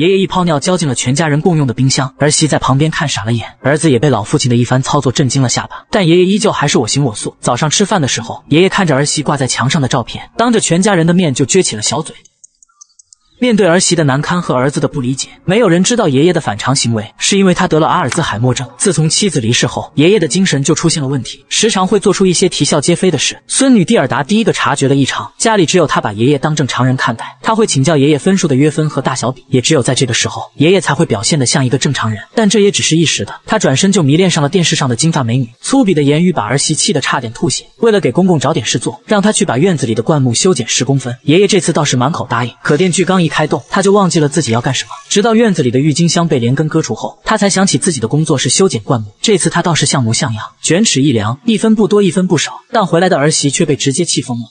爷爷一泡尿浇进了全家人共用的冰箱，儿媳在旁边看傻了眼，儿子也被老父亲的一番操作震惊了下巴。但爷爷依旧还是我行我素。早上吃饭的时候，爷爷看着儿媳挂在墙上的照片，当着全家人的面就撅起了小嘴。面对儿媳的难堪和儿子的不理解，没有人知道爷爷的反常行为是因为他得了阿尔兹海默症。自从妻子离世后，爷爷的精神就出现了问题，时常会做出一些啼笑皆非的事。孙女蒂尔达第一个察觉了异常，家里只有他把爷爷当正常人看待，他会请教爷爷分数的约分和大小比，也只有在这个时候，爷爷才会表现得像一个正常人。但这也只是一时的，他转身就迷恋上了电视上的金发美女，粗鄙的言语把儿媳气得差点吐血。为了给公公找点事做，让他去把院子里的灌木修剪十公分，爷爷这次倒是满口答应。可电锯刚一开动，他就忘记了自己要干什么。直到院子里的郁金香被连根割除后，他才想起自己的工作是修剪灌木。这次他倒是像模像样，卷尺一量，一分不多，一分不少。但回来的儿媳却被直接气疯了。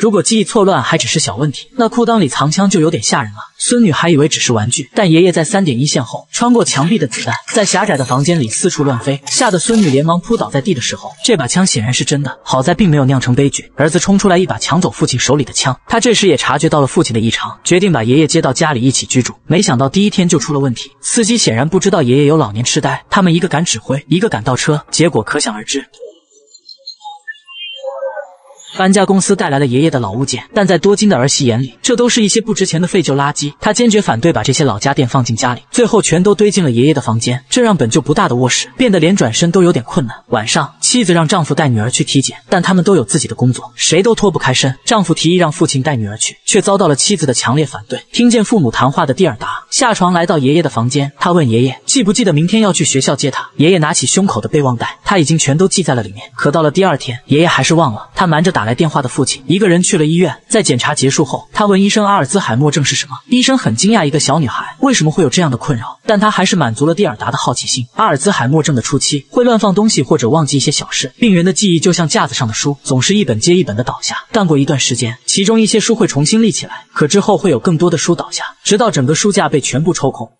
如果记忆错乱还只是小问题，那裤裆里藏枪就有点吓人了。孙女还以为只是玩具，但爷爷在三点一线后穿过墙壁的子弹，在狭窄的房间里四处乱飞，吓得孙女连忙扑倒在地的时候，这把枪显然是真的。好在并没有酿成悲剧，儿子冲出来一把抢走父亲手里的枪。他这时也察觉到了父亲的异常，决定把爷爷接到家里一起居住。没想到第一天就出了问题，司机显然不知道爷爷有老年痴呆，他们一个敢指挥，一个敢倒车，结果可想而知。搬家公司带来了爷爷的老物件，但在多金的儿媳眼里，这都是一些不值钱的废旧垃圾。她坚决反对把这些老家电放进家里，最后全都堆进了爷爷的房间，这让本就不大的卧室变得连转身都有点困难。晚上，妻子让丈夫带女儿去体检，但他们都有自己的工作，谁都脱不开身。丈夫提议让父亲带女儿去，却遭到了妻子的强烈反对。听见父母谈话的蒂尔达下床来到爷爷的房间，他问爷爷记不记得明天要去学校接他。爷爷拿起胸口的备忘袋，他已经全都记在了里面。可到了第二天，爷爷还是忘了。他瞒着打。来电话的父亲一个人去了医院，在检查结束后，他问医生阿尔兹海默症是什么。医生很惊讶，一个小女孩为什么会有这样的困扰？但他还是满足了蒂尔达的好奇心。阿尔兹海默症的初期会乱放东西或者忘记一些小事，病人的记忆就像架子上的书，总是一本接一本的倒下。但过一段时间，其中一些书会重新立起来，可之后会有更多的书倒下，直到整个书架被全部抽空。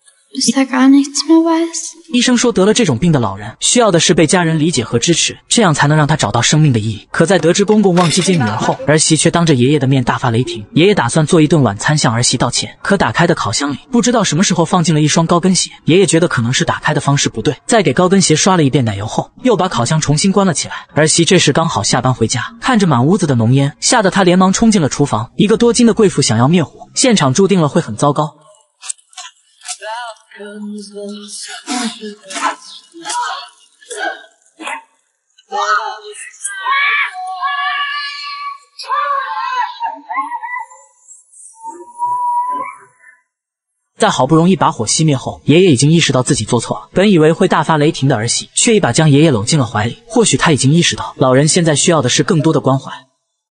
医生说，得了这种病的老人需要的是被家人理解和支持，这样才能让他找到生命的意义。可在得知公公忘记接女儿后，儿媳却当着爷爷的面大发雷霆。爷爷打算做一顿晚餐向儿媳道歉，可打开的烤箱里不知道什么时候放进了一双高跟鞋。爷爷觉得可能是打开的方式不对，在给高跟鞋刷了一遍奶油后，又把烤箱重新关了起来。儿媳这时刚好下班回家，看着满屋子的浓烟，吓得她连忙冲进了厨房。一个多金的贵妇想要灭火，现场注定了会很糟糕。在好不容易把火熄灭后，爷爷已经意识到自己做错了。本以为会大发雷霆的儿媳，却一把将爷爷搂进了怀里。或许他已经意识到，老人现在需要的是更多的关怀。